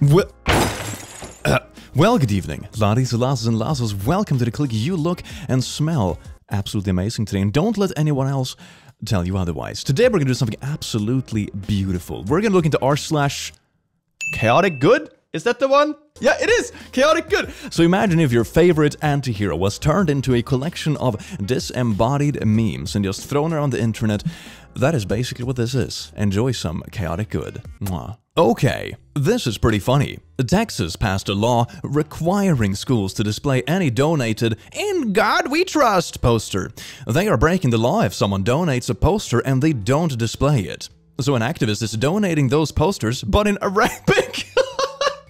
Well, uh, well, good evening, laddies, lasses, and lasses. Welcome to the click you look and smell absolutely amazing today. And don't let anyone else tell you otherwise. Today we're gonna do something absolutely beautiful. We're gonna look into r slash chaotic good. Is that the one? Yeah, it is! Chaotic good! So imagine if your favorite anti-hero was turned into a collection of disembodied memes and just thrown around the internet. That is basically what this is. Enjoy some chaotic good. Mwah. Okay, this is pretty funny. Texas passed a law requiring schools to display any donated In God We Trust poster. They are breaking the law if someone donates a poster and they don't display it. So an activist is donating those posters, but in Arabic.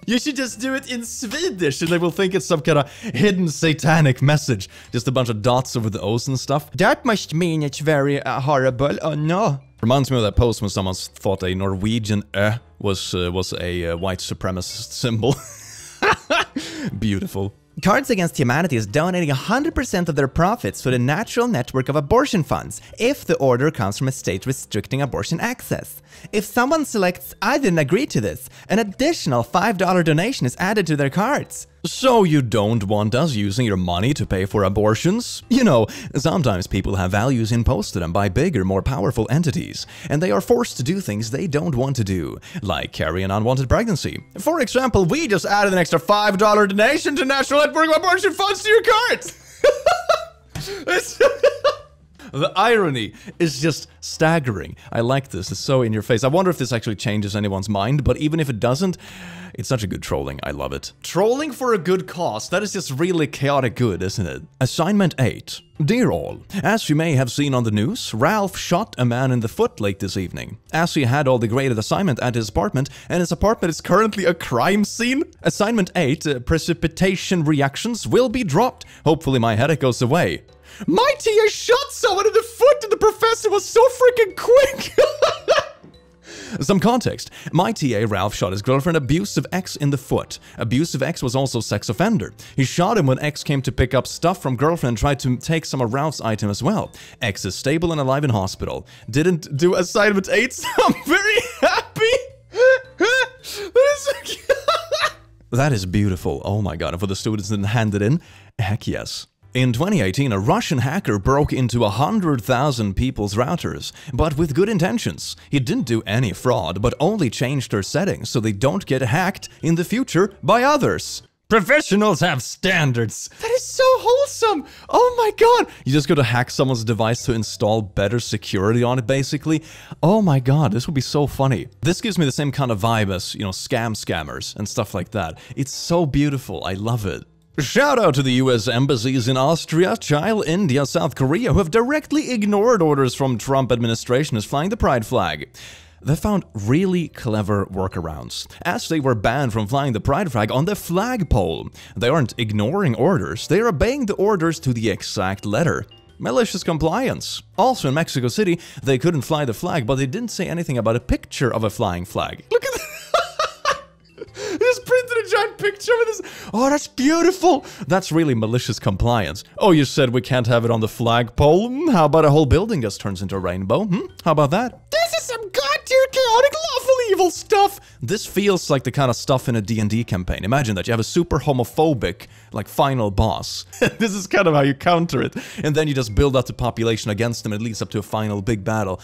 You should just do it in Swedish and they will think it's some kind of hidden satanic message. Just a bunch of dots over the O's and stuff. That must mean it's very uh, horrible. Oh no. Reminds me of that post when someone thought a Norwegian ö was, uh, was a uh, white supremacist symbol. Beautiful. Cards Against Humanity is donating 100% of their profits to the National Network of Abortion Funds if the order comes from a state restricting abortion access. If someone selects I didn't agree to this, an additional $5 donation is added to their cards. So you don't want us using your money to pay for abortions? You know, sometimes people have values imposed to them by bigger, more powerful entities, and they are forced to do things they don't want to do, like carry an unwanted pregnancy. For example, we just added an extra $5 donation to National Network of Abortion Funds to your cards! The irony is just staggering. I like this. It's so in your face. I wonder if this actually changes anyone's mind, but even if it doesn't, it's such a good trolling. I love it. Trolling for a good cause. That is just really chaotic good, isn't it? Assignment 8. Dear all, as you may have seen on the news, Ralph shot a man in the foot late this evening. As he had all the graded assignment at his apartment, and his apartment is currently a crime scene. Assignment 8, uh, precipitation reactions, will be dropped. Hopefully my headache goes away. My TA shot someone in the foot and the professor was so freaking quick! Some context. My TA, Ralph, shot his girlfriend Abusive X in the foot. Abusive X was also sex offender. He shot him when X came to pick up stuff from girlfriend and tried to take some of Ralph's item as well. X is stable and alive in hospital. Didn't do assignment 8, so I'm very happy! that, is that is beautiful. Oh my god. And for the students that hand it in, heck yes. In 2018, a Russian hacker broke into 100,000 people's routers, but with good intentions. He didn't do any fraud, but only changed their settings so they don't get hacked in the future by others. Professionals have standards. That is so wholesome. Oh my god. You just go to hack someone's device to install better security on it, basically. Oh my god, this would be so funny. This gives me the same kind of vibe as, you know, scam scammers and stuff like that. It's so beautiful. I love it. Shout out to the US embassies in Austria, Chile, India, South Korea who have directly ignored orders from Trump administration as flying the pride flag. They found really clever workarounds, as they were banned from flying the pride flag on the flagpole. They aren't ignoring orders, they are obeying the orders to the exact letter. Malicious compliance. Also in Mexico City, they couldn't fly the flag, but they didn't say anything about a picture of a flying flag. Look at that! Giant picture of this. Oh, that's beautiful. That's really malicious compliance. Oh, you said we can't have it on the flagpole? Hmm, How about a whole building just turns into a rainbow? Hmm? How about that? This is some god-tier chaotic lawful evil stuff. This feels like the kind of stuff in a D&D campaign. Imagine that you have a super homophobic, like, final boss. this is kind of how you counter it. And then you just build up the population against them it leads up to a final big battle.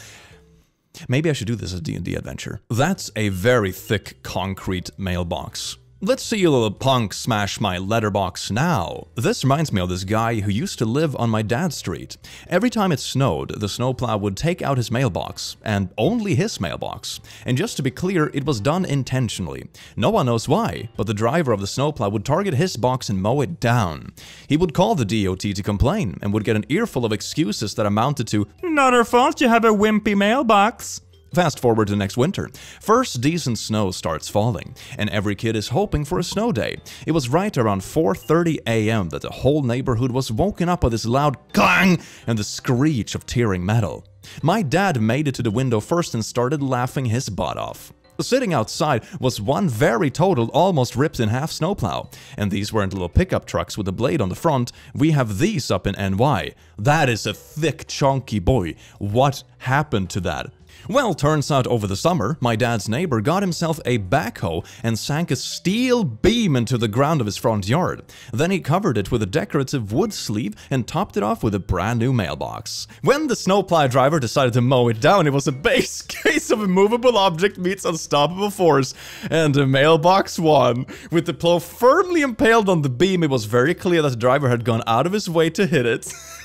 Maybe I should do this as a D&D adventure. That's a very thick concrete mailbox. Let's see you little punk smash my letterbox now. This reminds me of this guy who used to live on my dad's street. Every time it snowed, the snowplow would take out his mailbox, and only his mailbox. And just to be clear, it was done intentionally. No one knows why, but the driver of the snowplow would target his box and mow it down. He would call the DOT to complain, and would get an earful of excuses that amounted to, Not our fault you have a wimpy mailbox. Fast forward to next winter. First decent snow starts falling, and every kid is hoping for a snow day. It was right around 4.30 am that the whole neighborhood was woken up by this loud clang and the screech of tearing metal. My dad made it to the window first and started laughing his butt off. Sitting outside was one very totaled, almost ripped in half snowplow. And these weren't little pickup trucks with a blade on the front. We have these up in NY. That is a thick, chunky boy. What happened to that? Well, turns out over the summer, my dad's neighbor got himself a backhoe and sank a steel beam into the ground of his front yard. Then he covered it with a decorative wood sleeve and topped it off with a brand new mailbox. When the snowplow driver decided to mow it down, it was a base case of a movable object meets unstoppable force, and the mailbox won. With the plow firmly impaled on the beam, it was very clear that the driver had gone out of his way to hit it.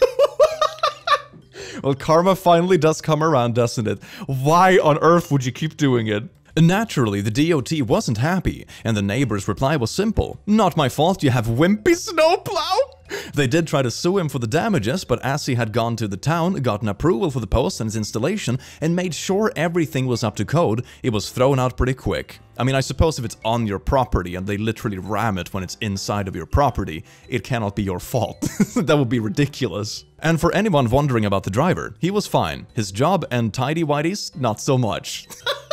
well, karma finally does come around, doesn't it? Why on earth would you keep doing it? Naturally, the DOT wasn't happy, and the neighbor's reply was simple. Not my fault you have wimpy snowplow! They did try to sue him for the damages, but as he had gone to the town, gotten approval for the post and its installation, and made sure everything was up to code, it was thrown out pretty quick. I mean, I suppose if it's on your property and they literally ram it when it's inside of your property, it cannot be your fault. that would be ridiculous. And for anyone wondering about the driver, he was fine. His job and tidy whities, not so much.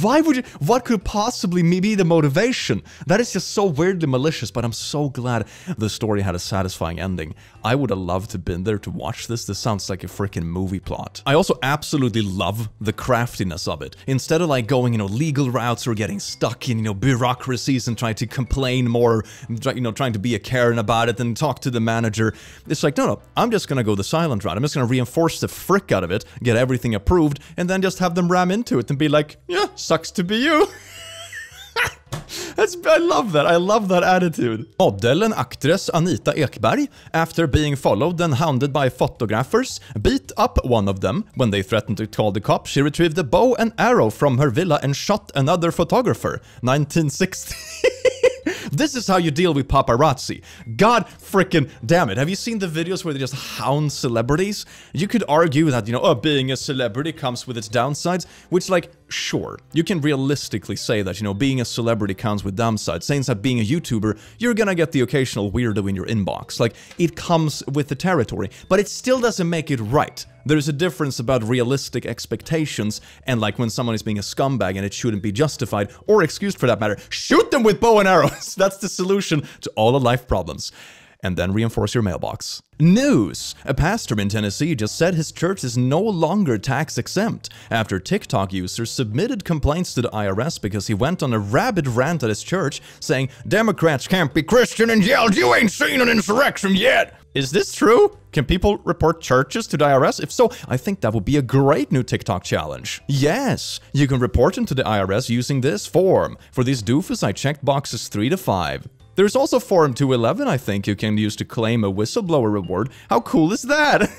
Why would you? What could possibly be the motivation? That is just so weirdly malicious, but I'm so glad the story had a satisfying ending. I would have loved to have been there to watch this. This sounds like a freaking movie plot. I also absolutely love the craftiness of it. Instead of like going, you know, legal routes or getting stuck in, you know, bureaucracies and trying to complain more, you know, trying to be a Karen about it and talk to the manager, it's like, no, no, I'm just gonna go the silent route. I'm just gonna reinforce the frick out of it, get everything approved, and then just have them ram into it and be like, yeah, sucks to be you. That's, I love that. I love that attitude. Modellen actress Anita Ekberg, after being followed and hounded by photographers, beat up one of them. When they threatened to call the cops, she retrieved a bow and arrow from her villa and shot another photographer. 1960. This is how you deal with paparazzi. God freaking damn it. Have you seen the videos where they just hound celebrities? You could argue that, you know, oh, being a celebrity comes with its downsides, which, like, sure, you can realistically say that, you know, being a celebrity comes with downsides. Saying that being a YouTuber, you're gonna get the occasional weirdo in your inbox. Like, it comes with the territory, but it still doesn't make it right. There's a difference about realistic expectations and like when someone is being a scumbag and it shouldn't be justified or excused for that matter. Shoot them with bow and arrows! That's the solution to all the life problems and then reinforce your mailbox. News! A pastor in Tennessee just said his church is no longer tax exempt after TikTok users submitted complaints to the IRS because he went on a rabid rant at his church saying, Democrats can't be Christian and yelled, You ain't seen an insurrection yet! Is this true? Can people report churches to the IRS? If so, I think that would be a great new TikTok challenge. Yes, you can report them to the IRS using this form. For these doofus, I checked boxes 3 to 5. There's also Form 211 I think you can use to claim a whistleblower reward. How cool is that?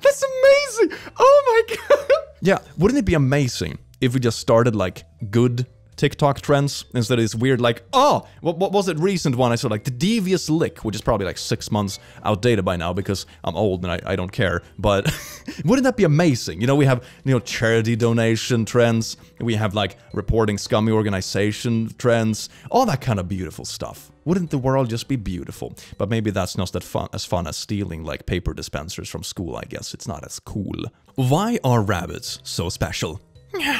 That's amazing! Oh my god! Yeah, wouldn't it be amazing if we just started like good TikTok trends instead of this weird like, oh, what, what, was it recent one I saw like the devious lick, which is probably like six months outdated by now because I'm old and I, I don't care. But wouldn't that be amazing? You know, we have you know charity donation trends, we have like reporting scummy organization trends, all that kind of beautiful stuff. Wouldn't the world just be beautiful? But maybe that's not that fun as fun as stealing like paper dispensers from school, I guess. It's not as cool. Why are rabbits so special?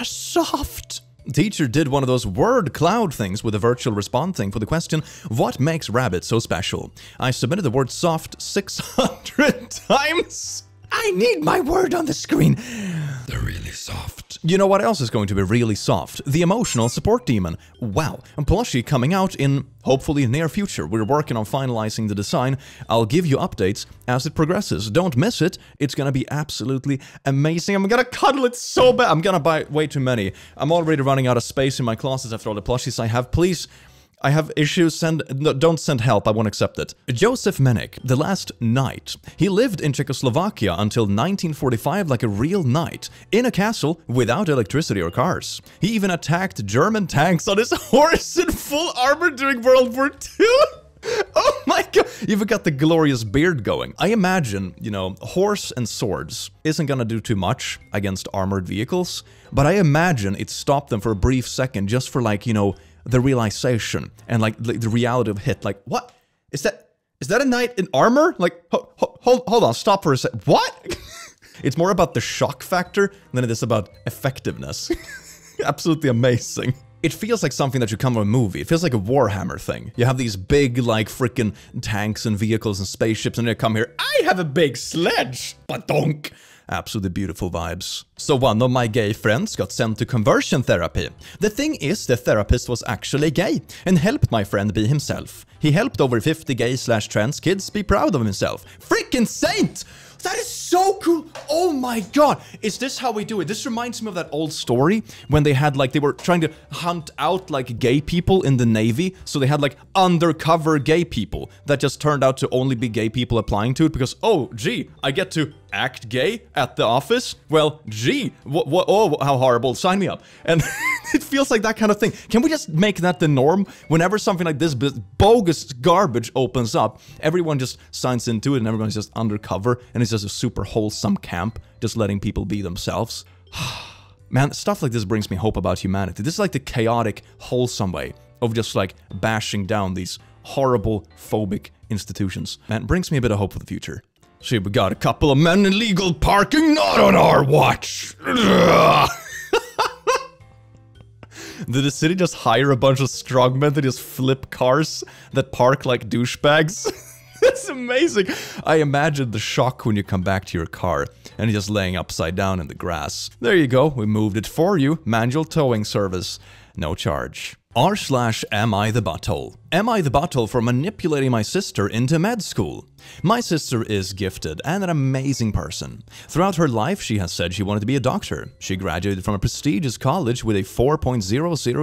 Soft. Teacher did one of those word cloud things with a virtual response thing for the question, what makes rabbit so special? I submitted the word soft 600 times. I need my word on the screen. They're really soft. You know what else is going to be really soft? The emotional support demon. Wow, a plushie coming out in hopefully near future. We're working on finalizing the design. I'll give you updates as it progresses. Don't miss it. It's gonna be absolutely amazing. I'm gonna cuddle it so bad. I'm gonna buy way too many. I'm already running out of space in my closets after all the plushies I have. Please I have issues, send- no, don't send help, I won't accept it. Joseph Menek, the last knight. He lived in Czechoslovakia until 1945 like a real knight, in a castle without electricity or cars. He even attacked German tanks on his horse in full armor during World War II. Oh my god, you've got the glorious beard going. I imagine, you know, horse and swords isn't gonna do too much against armored vehicles, but I imagine it stopped them for a brief second just for like, you know, the realization and like the, the reality of hit. Like, what is that? Is that a knight in armor? Like, ho, ho, hold, hold on, stop for a sec. What? it's more about the shock factor than it is about effectiveness. Absolutely amazing. it feels like something that should come from a movie. It feels like a Warhammer thing. You have these big, like, freaking tanks and vehicles and spaceships, and they come here, I have a big sledge! Badonk! Absolutely beautiful vibes. So one of my gay friends got sent to conversion therapy. The thing is, the therapist was actually gay and helped my friend be himself. He helped over 50 gay slash trans kids be proud of himself. Freaking saint! That is so cool. Oh my god. Is this how we do it? This reminds me of that old story when they had like they were trying to hunt out like gay people in the navy. So they had like undercover gay people that just turned out to only be gay people applying to it because oh gee, I get to act gay at the office? Well, gee, what, what, oh, how horrible, sign me up. And it feels like that kind of thing. Can we just make that the norm? Whenever something like this bogus garbage opens up, everyone just signs into it and everyone's just undercover and it's just a super wholesome camp, just letting people be themselves. Man, stuff like this brings me hope about humanity. This is like the chaotic, wholesome way of just like bashing down these horrible, phobic institutions. Man, brings me a bit of hope for the future. See, we got a couple of men in legal parking, not on our watch. Did the city just hire a bunch of strongmen to just flip cars that park like douchebags? That's amazing. I imagine the shock when you come back to your car and you're just laying upside down in the grass. There you go, we moved it for you. Manual towing service. No charge. R slash am I the butthole? Am I the butthole for manipulating my sister into med school? My sister is gifted and an amazing person. Throughout her life, she has said she wanted to be a doctor. She graduated from a prestigious college with a 4.00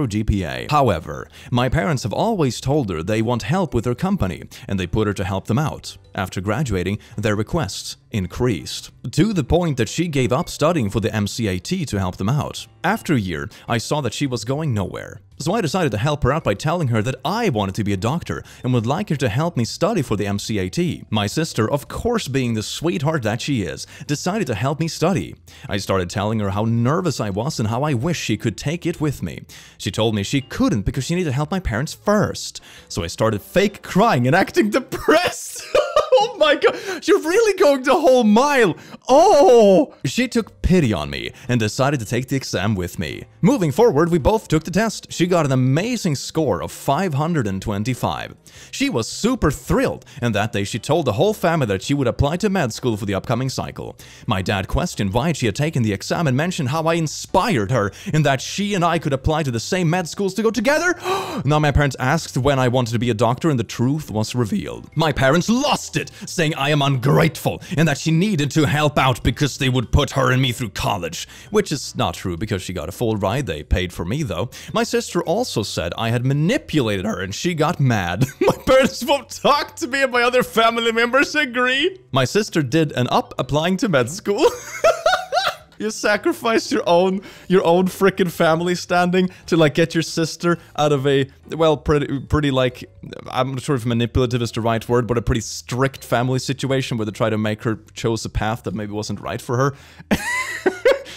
GPA. However, my parents have always told her they want help with her company, and they put her to help them out. After graduating, their requests increased, to the point that she gave up studying for the MCAT to help them out. After a year, I saw that she was going nowhere. So I decided to help her out by telling her that I wanted to be a doctor and would like her to help me study for the MCAT. My sister, of course being the sweetheart that she is, decided to help me study. I started telling her how nervous I was and how I wish she could take it with me. She told me she couldn't because she needed to help my parents first. So I started fake crying and acting depressed. oh my god, you're really going the whole mile. Oh! She took pity on me and decided to take the exam with me. Moving forward, we both took the test. She got an amazing score of 525. She was super thrilled, and that day she told the whole family that she would apply to med school for the upcoming cycle. My dad questioned why she had taken the exam and mentioned how I inspired her and that she and I could apply to the same med schools to go together. now my parents asked when I wanted to be a doctor and the truth was revealed. My parents lost it, saying I am ungrateful and that she needed to help out because they would put her and me through college. Which is not true because she got a full ride, they paid for me though. My sister also said I had manipulated her and she got mad. my parents won't talk to me and my other family members agree. My sister did end up applying to med school. You sacrificed your own your own freaking family standing to like get your sister out of a well pretty pretty like I'm not sure if manipulative is the right word, but a pretty strict family situation where they try to make her chose a path that maybe wasn't right for her.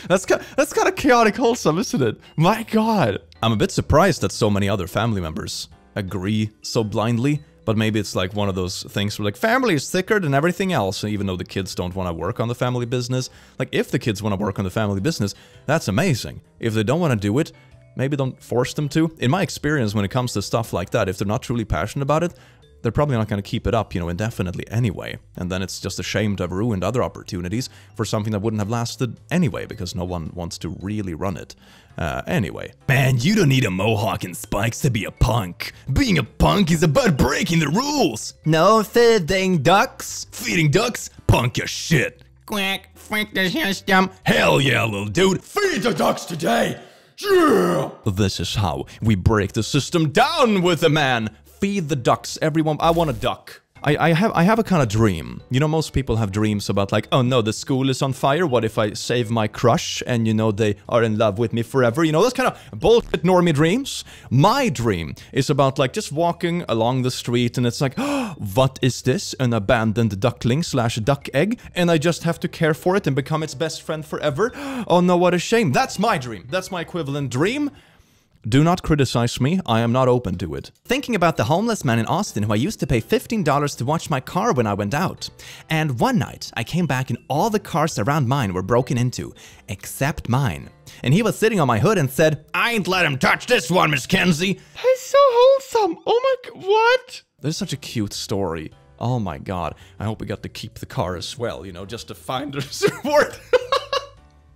that's kind that's kind of chaotic wholesome, isn't it? My god. I'm a bit surprised that so many other family members agree so blindly but maybe it's like one of those things where like family is thicker than everything else, even though the kids don't want to work on the family business. Like if the kids want to work on the family business, that's amazing. If they don't want to do it, maybe don't force them to. In my experience, when it comes to stuff like that, if they're not truly passionate about it, they're probably not going to keep it up, you know, indefinitely anyway. And then it's just a shame to have ruined other opportunities for something that wouldn't have lasted anyway, because no one wants to really run it. Uh, anyway. Man, you don't need a mohawk and spikes to be a punk. Being a punk is about breaking the rules. No feeding ducks. Feeding ducks? Punk your shit. Quack, freak the system. Hell yeah, little dude. Feed the ducks today. Yeah! This is how we break the system down with a man feed the ducks. Everyone, I want a duck. I, I have I have a kind of dream. You know, most people have dreams about like, oh no, the school is on fire. What if I save my crush and you know they are in love with me forever? You know, those kind of bullshit normie dreams. My dream is about like just walking along the street and it's like, oh, what is this? An abandoned duckling slash duck egg, and I just have to care for it and become its best friend forever. Oh no, what a shame. That's my dream. That's my equivalent dream. Do not criticize me, I am not open to it. Thinking about the homeless man in Austin who I used to pay $15 to watch my car when I went out. And one night, I came back and all the cars around mine were broken into, except mine. And he was sitting on my hood and said, I ain't let him touch this one, Miss Kenzie. He's so wholesome. Oh my god, what? There's such a cute story. Oh my god, I hope we got to keep the car as well, you know, just to find her support.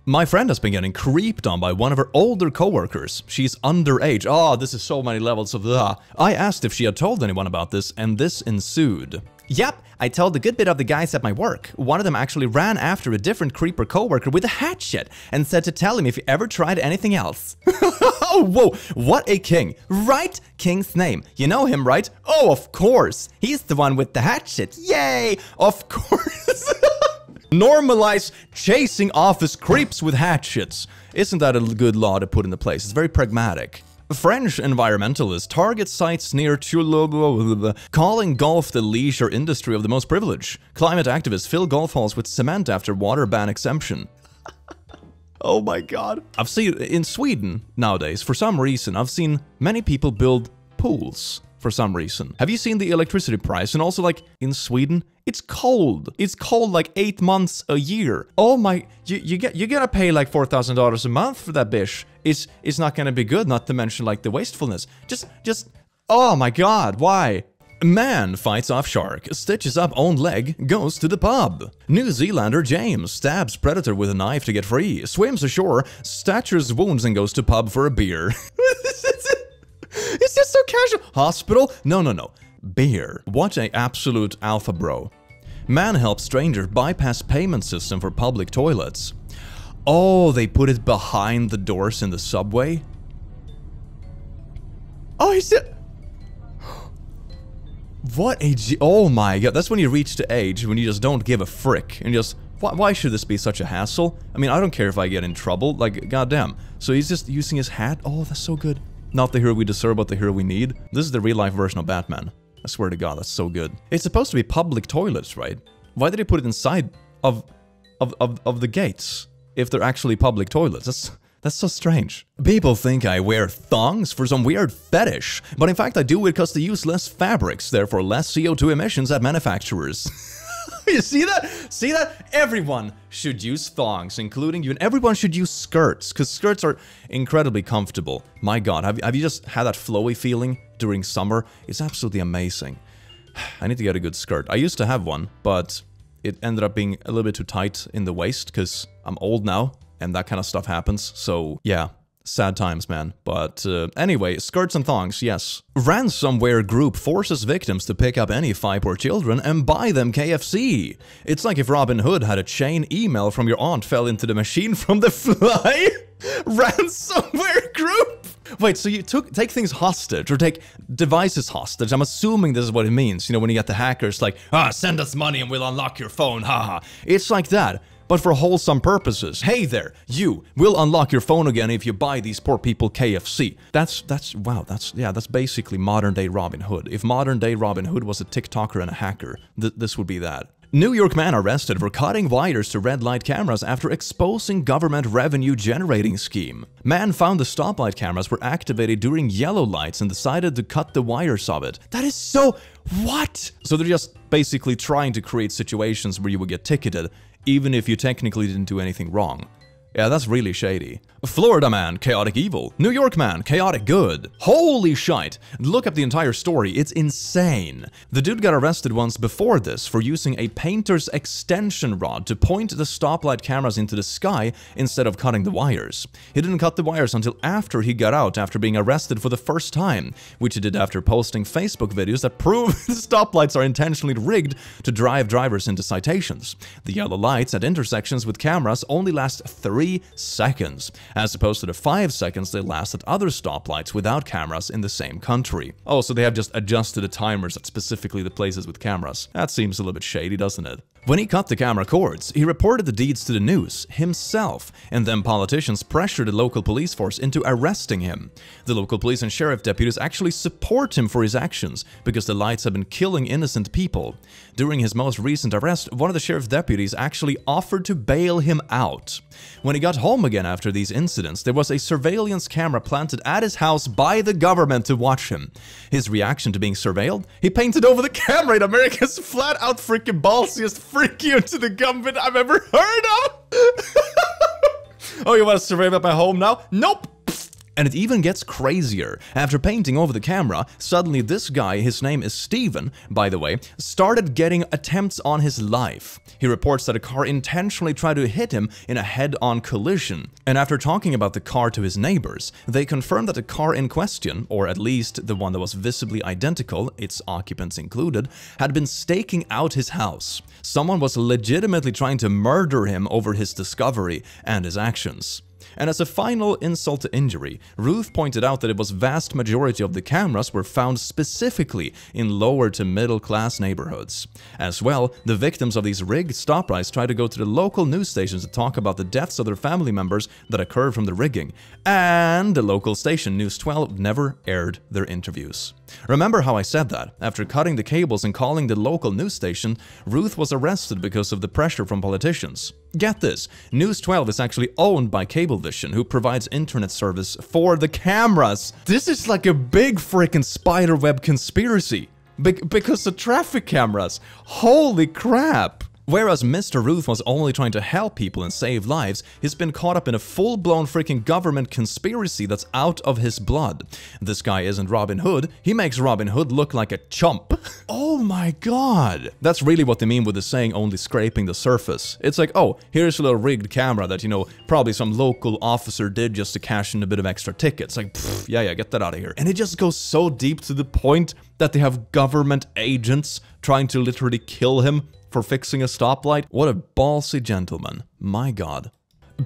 My friend has been getting creeped on by one of her older coworkers. She's underage. Oh, this is so many levels of the. I asked if she had told anyone about this, and this ensued. Yep, I told a good bit of the guys at my work. One of them actually ran after a different creeper coworker with a hatchet and said to tell him if he ever tried anything else. oh, whoa, what a king. Right? King's name. You know him, right? Oh, of course. He's the one with the hatchet. Yay! Of course. Normalize chasing office creeps with hatchets. Isn't that a good law to put into place? It's very pragmatic. French environmentalists target sites near Toulouse, calling golf the leisure industry of the most privileged. Climate activists fill golf halls with cement after water ban exemption. oh my god. I've seen in Sweden nowadays, for some reason, I've seen many people build pools for some reason. Have you seen the electricity price? And also, like, in Sweden, it's cold. It's cold like eight months a year. Oh my, you, you get, you're gonna pay like $4,000 a month for that bish. It's, it's not gonna be good, not to mention like the wastefulness. Just, just, oh my god, why? Man fights off shark, stitches up own leg, goes to the pub. New Zealander James stabs predator with a knife to get free, swims ashore, statures wounds and goes to pub for a beer. Just so casual. Hospital? No, no, no. Beer. What a absolute alpha bro. Man helps stranger bypass payment system for public toilets. Oh, they put it behind the doors in the subway? Oh, he said... What a G... Oh my god, that's when you reach the age when you just don't give a frick. And just... Why, why should this be such a hassle? I mean, I don't care if I get in trouble. Like, goddamn. So he's just using his hat? Oh, that's so good. Not the hero we deserve, but the hero we need. This is the real life version of Batman. I swear to god, that's so good. It's supposed to be public toilets, right? Why did they put it inside of, of, of, of the gates? If they're actually public toilets? That's, that's so strange. People think I wear thongs for some weird fetish, but in fact I do it because they use less fabrics, therefore less CO2 emissions at manufacturers. you see that? See that? Everyone should use thongs, including you, and everyone should use skirts, because skirts are incredibly comfortable. My god, have, have you just had that flowy feeling during summer? It's absolutely amazing. I need to get a good skirt. I used to have one, but it ended up being a little bit too tight in the waist, because I'm old now, and that kind of stuff happens, so yeah, Sad times, man. But uh, anyway, skirts and thongs, yes. Ransomware group forces victims to pick up any five-poor children and buy them KFC. It's like if Robin Hood had a chain email from your aunt fell into the machine from the fly. Ransomware group? Wait, so you took take things hostage or take devices hostage? I'm assuming this is what it means. You know, when you get the hackers like, ah, send us money and we'll unlock your phone, haha. It's like that but for wholesome purposes. Hey there, you will unlock your phone again if you buy these poor people KFC. That's, that's, wow, that's, yeah, that's basically modern day Robin Hood. If modern day Robin Hood was a TikToker and a hacker, th this would be that. New York man arrested for cutting wires to red light cameras after exposing government revenue generating scheme. Man found the stoplight cameras were activated during yellow lights and decided to cut the wires of it. That is so... what? So they're just basically trying to create situations where you would get ticketed even if you technically didn't do anything wrong. Yeah, that's really shady. Florida man, chaotic evil. New York man, chaotic good. Holy shite! Look up the entire story, it's insane. The dude got arrested once before this for using a painter's extension rod to point the stoplight cameras into the sky instead of cutting the wires. He didn't cut the wires until after he got out after being arrested for the first time, which he did after posting Facebook videos that prove stoplights are intentionally rigged to drive drivers into citations. The yellow lights at intersections with cameras only last 3 3 seconds, as opposed to the 5 seconds they last at other stoplights without cameras in the same country. Oh, so they have just adjusted the timers at specifically the places with cameras. That seems a little bit shady, doesn't it? When he cut the camera cords, he reported the deeds to the news himself, and then politicians pressured the local police force into arresting him. The local police and sheriff deputies actually support him for his actions because the lights have been killing innocent people. During his most recent arrest, one of the sheriff's deputies actually offered to bail him out. When he got home again after these incidents, there was a surveillance camera planted at his house by the government to watch him. His reaction to being surveilled? He painted over the camera in America's flat out freaking ballsiest freak you to the government I've ever heard of! oh, you want to survey my home now? Nope! And it even gets crazier. After painting over the camera, suddenly this guy, his name is Steven, by the way, started getting attempts on his life. He reports that a car intentionally tried to hit him in a head-on collision. And after talking about the car to his neighbors, they confirmed that the car in question, or at least the one that was visibly identical, its occupants included, had been staking out his house. Someone was legitimately trying to murder him over his discovery and his actions. And as a final insult to injury, Ruth pointed out that it was vast majority of the cameras were found specifically in lower to middle class neighborhoods. As well, the victims of these rigged stop stoplights tried to go to the local news stations to talk about the deaths of their family members that occurred from the rigging, and the local station News 12 never aired their interviews. Remember how I said that? After cutting the cables and calling the local news station, Ruth was arrested because of the pressure from politicians. Get this, News 12 is actually owned by Cablevision, who provides internet service for the cameras. This is like a big freaking spiderweb conspiracy. Be because of traffic cameras. Holy crap! Whereas Mr. Ruth was only trying to help people and save lives, he's been caught up in a full-blown freaking government conspiracy that's out of his blood. This guy isn't Robin Hood, he makes Robin Hood look like a chump. oh my god! That's really what they mean with the saying only scraping the surface. It's like, oh, here's a little rigged camera that, you know, probably some local officer did just to cash in a bit of extra tickets. Like, yeah, yeah, get that out of here. And it just goes so deep to the point that they have government agents trying to literally kill him for fixing a stoplight? What a ballsy gentleman. My god.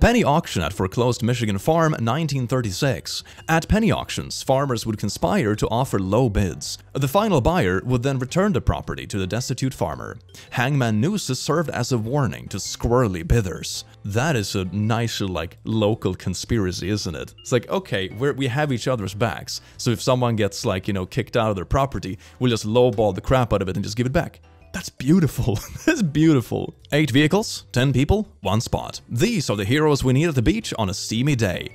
Penny auction at foreclosed Michigan farm 1936. At penny auctions, farmers would conspire to offer low bids. The final buyer would then return the property to the destitute farmer. Hangman nooses served as a warning to squirrely bidders. That is a nice, like, local conspiracy, isn't it? It's like, okay, we we have each other's backs, so if someone gets, like, you know, kicked out of their property, we'll just lowball the crap out of it and just give it back. That's beautiful. That's beautiful. Eight vehicles, 10 people, one spot. These are the heroes we need at the beach on a steamy day.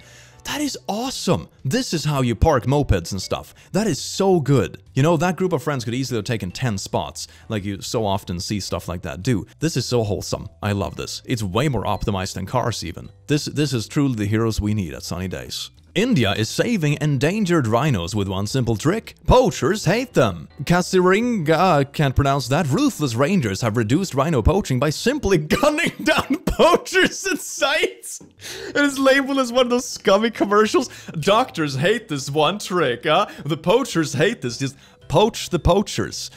That is awesome! This is how you park mopeds and stuff. That is so good. You know, that group of friends could easily have taken 10 spots, like you so often see stuff like that do. This is so wholesome. I love this. It's way more optimized than cars even. This, this is truly the heroes we need at sunny days. India is saving endangered rhinos with one simple trick. Poachers hate them. Kasiringa can't pronounce that. Ruthless rangers have reduced rhino poaching by simply gunning down poachers at sites. It is labeled as one of those scummy commercials. Doctors hate this one trick, huh? The poachers hate this. Just poach the poachers.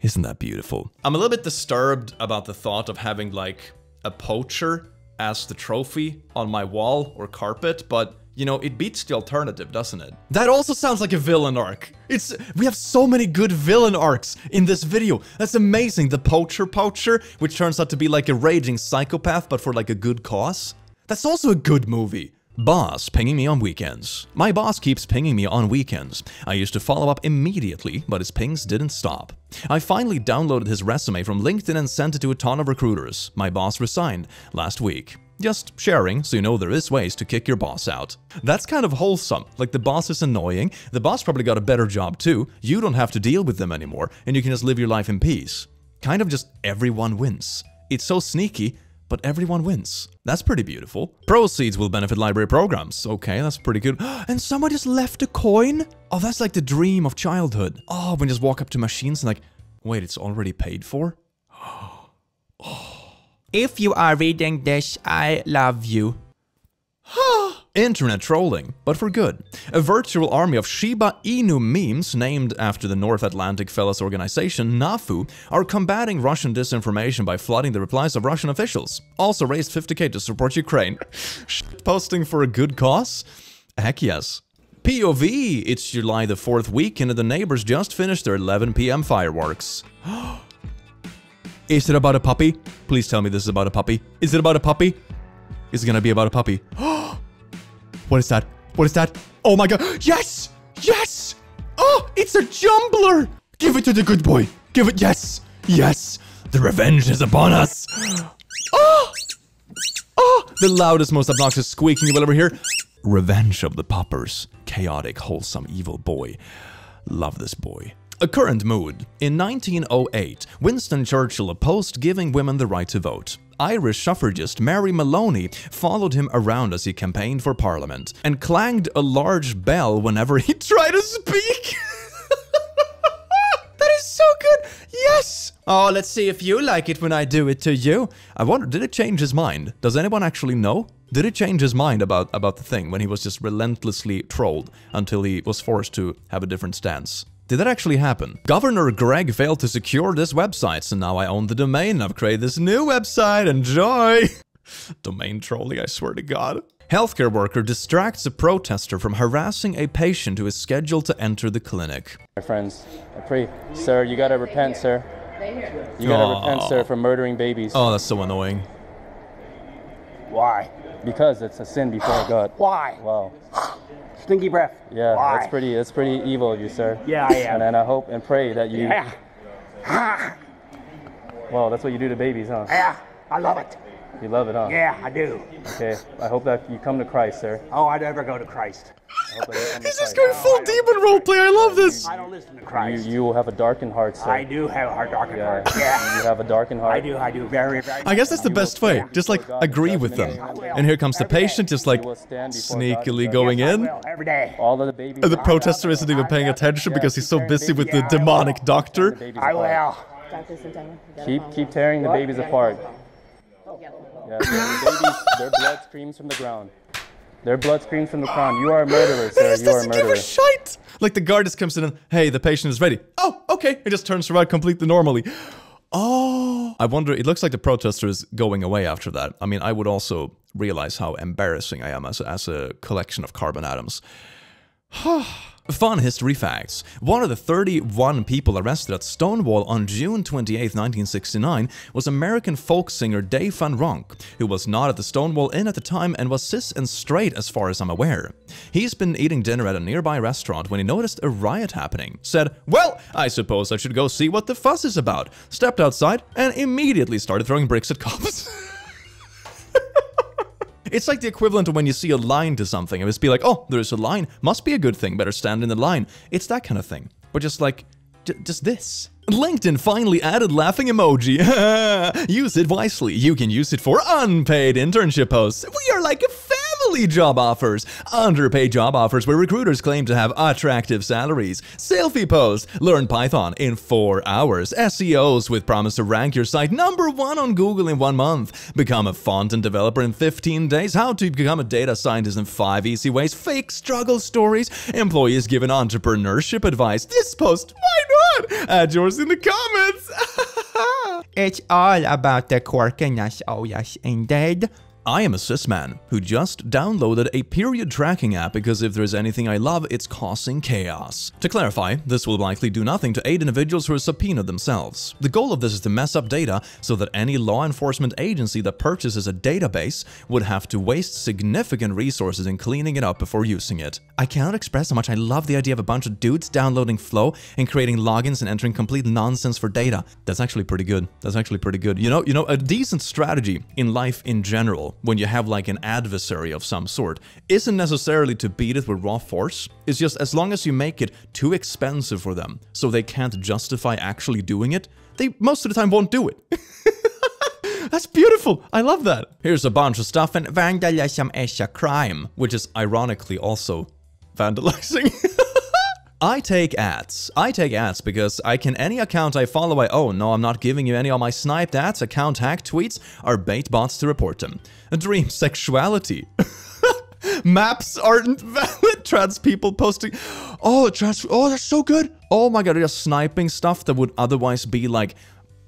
Isn't that beautiful? I'm a little bit disturbed about the thought of having like a poacher as the trophy on my wall or carpet, but you know, it beats the alternative, doesn't it? That also sounds like a villain arc. It's- we have so many good villain arcs in this video. That's amazing. The Poacher Poacher, which turns out to be like a raging psychopath, but for like a good cause. That's also a good movie. Boss pinging me on weekends. My boss keeps pinging me on weekends. I used to follow up immediately, but his pings didn't stop. I finally downloaded his resume from LinkedIn and sent it to a ton of recruiters. My boss resigned last week. Just sharing, so you know there is ways to kick your boss out. That's kind of wholesome. Like the boss is annoying, the boss probably got a better job too, you don't have to deal with them anymore, and you can just live your life in peace. Kind of just everyone wins. It's so sneaky, but everyone wins. That's pretty beautiful. Proceeds will benefit library programs. Okay, that's pretty good. And someone just left a coin? Oh, that's like the dream of childhood. Oh, when you just walk up to machines and like, wait, it's already paid for? Oh. If you are reading this, I love you. Internet trolling, but for good. A virtual army of Shiba Inu memes named after the North Atlantic Fellas organization NAFO are combating Russian disinformation by flooding the replies of Russian officials. Also raised 50k to support Ukraine. Posting for a good cause? Heck yes. POV! It's July the 4th weekend and the neighbors just finished their 11 pm fireworks. Is it about a puppy? Please tell me this is about a puppy. Is it about a puppy? Is it gonna be about a puppy? what is that? What is that? Oh my god. Yes! Yes! Oh, it's a jumbler! Give it to the good boy. Give it. Yes! Yes! The revenge is upon us. Oh! Oh! The loudest, most obnoxious squeaking you will ever hear. Revenge of the Poppers. Chaotic, wholesome, evil boy. Love this boy. A current mood. In 1908, Winston Churchill opposed giving women the right to vote. Irish suffragist Mary Maloney followed him around as he campaigned for parliament and clanged a large bell whenever he tried to speak. that is so good. Yes. Oh, let's see if you like it when I do it to you. I wonder, did it change his mind? Does anyone actually know? Did it change his mind about, about the thing when he was just relentlessly trolled until he was forced to have a different stance? Did that actually happen? Governor Greg failed to secure this website, so now I own the domain. I've created this new website. Enjoy! domain trolling, I swear to God. Healthcare worker distracts a protester from harassing a patient who is scheduled to enter the clinic. My friends, I pray, sir, you gotta repent, sir. You gotta repent, sir, for murdering babies. Oh, that's so annoying. Why? Because it's a sin before God. Why? Wow. Stinky breath. Yeah, Why? that's pretty. That's pretty evil of you, sir. Yeah, I am. And, and I hope and pray that you. Yeah. Well, that's what you do to babies, huh? Yeah. I love it. You love it, huh? Yeah, I do. Okay. I hope that you come to Christ, sir. Oh, I'd never go to Christ. I hope that you come to He's just going full demon roleplay. I love this. I don't listen to Christ. you will have a darkened heart, sir. I do have a heart darkened Yeah. heart. Yeah. You have a darkened heart. I do. I do. Very, very. I guess that's the best way. Just like agree with them. And here comes the patient, just like You will stand before sneakily God. going Yes, in. every day. All of the babies. And the protester isn't even paying attention because he's so busy with the demonic doctor. I will. Keep keep tearing the babies apart. Yeah, the babies, their blood screams from the ground. Their blood screams from the ground. You are a murderer, sir. You are a doesn't give a murderer. shite. Like the guard just comes in and, hey, the patient is ready. Oh, okay. He just turns around completely normally. Oh. I wonder, it looks like the protester is going away after that. I mean, I would also realize how embarrassing I am as as a collection of carbon atoms. Fun history facts. One of the 31 people arrested at Stonewall on June 28, 1969 was American folk singer Dave Van Ronk, who was not at the Stonewall Inn at the time and was cis and straight as far as I'm aware. He's been eating dinner at a nearby restaurant when he noticed a riot happening, said, Well, I suppose I should go see what the fuss is about, stepped outside, and immediately started throwing bricks at cops. It's like the equivalent of when you see a line to something and just be like, oh, there's a line, must be a good thing, better stand in the line. It's that kind of thing. But just like, just this. LinkedIn finally added laughing emoji. use it wisely. You can use it for unpaid internship posts. We are like a family job offers. Underpaid job offers where recruiters claim to have attractive salaries. Selfie post. Learn Python in four hours. SEOs with promise to rank your site number one on Google in one month. Become a front-end developer in 15 days. How to become a data scientist in five easy ways. Fake struggle stories. Employees given entrepreneurship advice. This post, why not? Add yours in the comments. It's all about the quirkiness, oh yes, indeed. I am a cis man who just downloaded a period tracking app because if there's anything I love, it's causing chaos. To clarify, this will likely do nothing to aid individuals who are subpoenaed themselves. The goal of this is to mess up data so that any law enforcement agency that purchases a database would have to waste significant resources in cleaning it up before using it. I cannot express how much I love the idea of a bunch of dudes downloading Flow and creating logins and entering complete nonsense for data. That's actually pretty good. That's actually pretty good. You know, you know, a decent strategy in life in general when you have like an adversary of some sort isn't necessarily to beat it with raw force. It's just as long as you make it too expensive for them so they can't justify actually doing it, they most of the time won't do it. That's beautiful. I love that. Here's a bunch of stuff and vandalism is a crime, which is ironically also vandalizing. I take ads. I take ads because I can any account I follow I own. No, I'm not giving you any of my sniped ads. Account hack tweets are bait bots to report them. A dream sexuality. Maps aren't valid. Trans people posting. Oh, trans. Oh, that's so good. Oh my god, just sniping stuff that would otherwise be like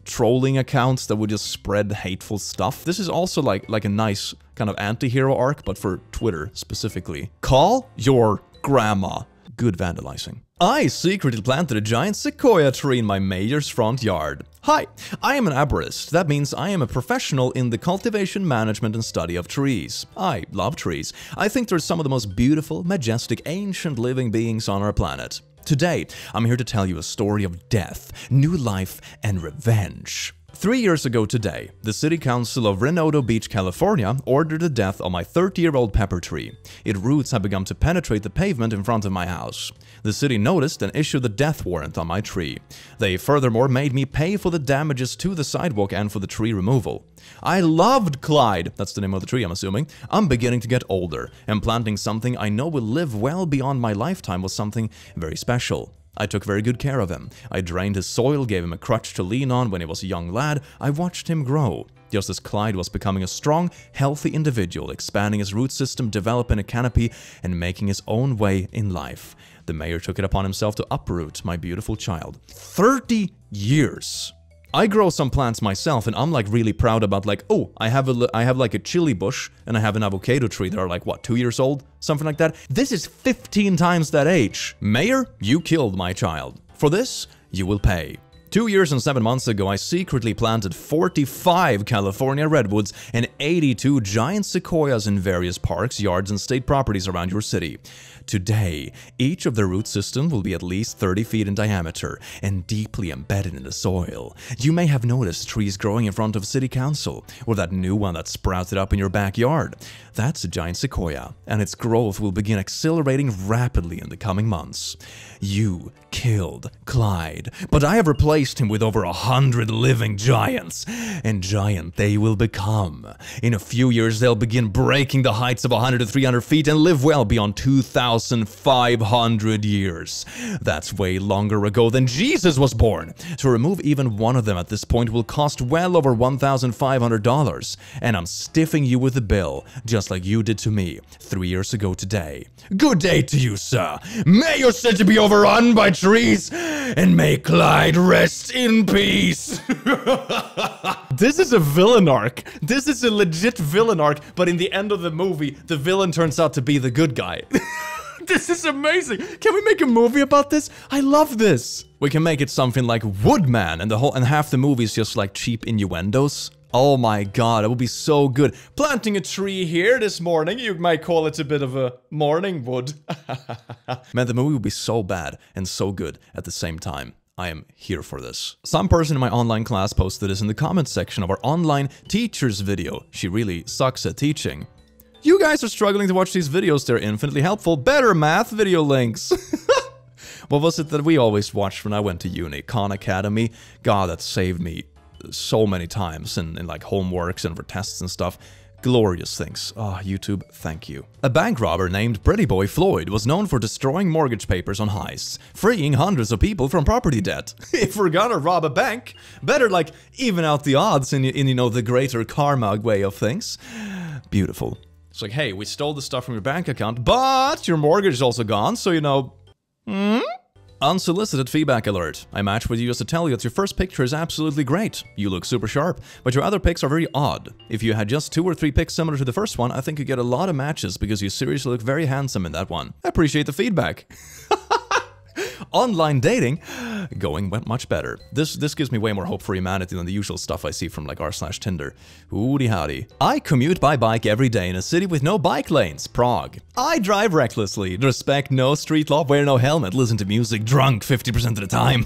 trolling accounts that would just spread hateful stuff. This is also like like a nice kind of anti-hero arc, but for Twitter specifically. Call your grandma. Good vandalizing. I secretly planted a giant sequoia tree in my mayor's front yard. Hi, I am an arborist. That means I am a professional in the cultivation, management, and study of trees. I love trees. I think they're some of the most beautiful, majestic, ancient living beings on our planet. Today, I'm here to tell you a story of death, new life, and revenge. Three years ago today, the City Council of Redondo Beach, California ordered the death of my 30-year-old pepper tree. Its roots had begun to penetrate the pavement in front of my house. The city noticed and issued a death warrant on my tree. They furthermore made me pay for the damages to the sidewalk and for the tree removal. I loved Clyde, that's the name of the tree I'm assuming. I'm beginning to get older, and planting something I know will live well beyond my lifetime was something very special. I took very good care of him. I drained his soil, gave him a crutch to lean on when he was a young lad. I watched him grow. Just as Clyde was becoming a strong, healthy individual, expanding his root system, developing a canopy, and making his own way in life. The mayor took it upon himself to uproot my beautiful child. 30 years! I grow some plants myself and I'm like really proud about like, oh, I have a I have like a chili bush and I have an avocado tree that are like what, 2 years old, something like that. This is 15 times that age. Mayor, you killed my child. For this, you will pay. Two years and seven months ago, I secretly planted 45 California redwoods and 82 giant sequoias in various parks, yards, and state properties around your city. Today, each of the root system will be at least 30 feet in diameter and deeply embedded in the soil. You may have noticed trees growing in front of City Council, or that new one that sprouted up in your backyard. That's a giant sequoia, and its growth will begin accelerating rapidly in the coming months. You killed Clyde, but I have replaced him with over a hundred living giants, and giant they will become. In a few years, they'll begin breaking the heights of 100 to 300 feet and live well beyond 2,500 years. That's way longer ago than Jesus was born. To remove even one of them at this point will cost well over $1,500, and I'm stiffing you with a bill, just like you did to me three years ago today. Good day to you, sir. May your city be overrun by trees, and may Clyde rest in peace. this is a villain arc. This is a legit villain arc, but in the end of the movie, the villain turns out to be the good guy. this is amazing. Can we make a movie about this? I love this. We can make it something like Woodman, and the whole and half the movie is just like cheap innuendos. Oh my god, it would be so good. Planting a tree here this morning, you might call it a bit of a morning wood. Man, the movie would be so bad and so good at the same time. I am here for this. Some person in my online class posted this in the comments section of our online teachers video. She really sucks at teaching. You guys are struggling to watch these videos, they're infinitely helpful. Better math video links. what was it that we always watched when I went to uni? Khan Academy? God, that saved me so many times in, in like homeworks and for tests and stuff. Glorious things. Ah, oh, YouTube, thank you. A bank robber named Pretty Boy Floyd was known for destroying mortgage papers on heists, freeing hundreds of people from property debt. if we're gonna rob a bank, better like even out the odds in, in you know the greater karma way of things. Beautiful. It's like, hey, we stole the stuff from your bank account, but your mortgage is also gone, so you know. Hmm? Unsolicited feedback alert. I matched with you just to tell you that your first picture is absolutely great. You look super sharp, but your other pics are very odd. If you had just two or three pics similar to the first one, I think you get a lot of matches because you seriously look very handsome in that one. I appreciate the feedback. Online dating going went much better. This this gives me way more hope for humanity than the usual stuff I see from like r slash Tinder. Howdy howdy. I commute by bike every day in a city with no bike lanes, Prague. I drive recklessly, respect no street law, wear no helmet, listen to music drunk 50% of the time.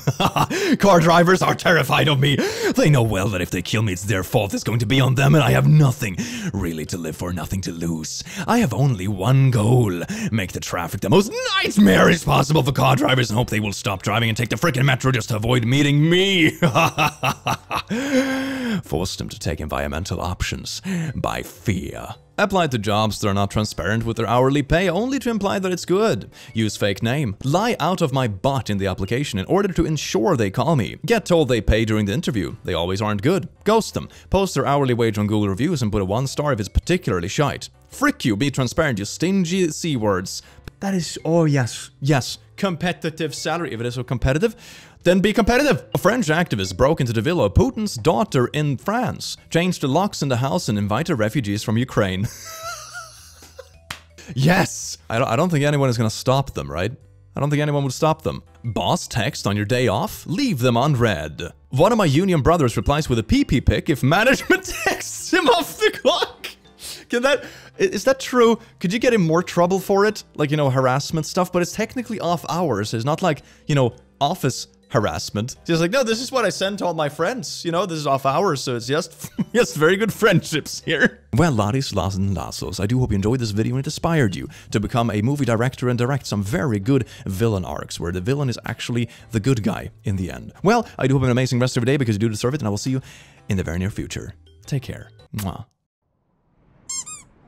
Car drivers are terrified of me. They know well that if they kill me, it's their fault. It's going to be on them, and I have nothing really to live for, nothing to lose. I have only one goal: make the traffic the most nightmarish possible for car drivers, hope they will stop driving and take the freaking metro just to avoid meeting me. Forced them to take environmental options by fear. Apply to jobs that are not transparent with their hourly pay only to imply that it's good. Use fake name. Lie out of my butt in the application in order to ensure they call me. Get told they pay during the interview. They always aren't good. Ghost them. Post their hourly wage on Google reviews and put a one star if it's particularly shite. Frick you, be transparent, you stingy C words. That is, oh yes, yes, competitive salary. If it is so competitive, then be competitive. A French activist broke into the villa of Putin's daughter in France, changed the locks in the house and invited refugees from Ukraine. yes! I don't, I don't think anyone is gonna stop them, right? I don't think anyone would stop them. Boss text on your day off? Leave them unread. One of my union brothers replies with a PP pic if management texts him off the clock. Can that... Is that true? Could you get in more trouble for it? Like, you know, harassment stuff, but it's technically off hours. It's not like, you know, office harassment. She's like, no, this is what I send to all my friends. You know, this is off hours, so it's just, just very good friendships here. Well, Ladis, Las and Lassos, I do hope you enjoyed this video and it inspired you to become a movie director and direct some very good villain arcs where the villain is actually the good guy in the end. Well, I do hope an amazing rest of your day because you do deserve it and I will see you in the very near future. Take care. Mwah.